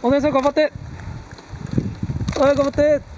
お姉さん頑張って。はい頑張って。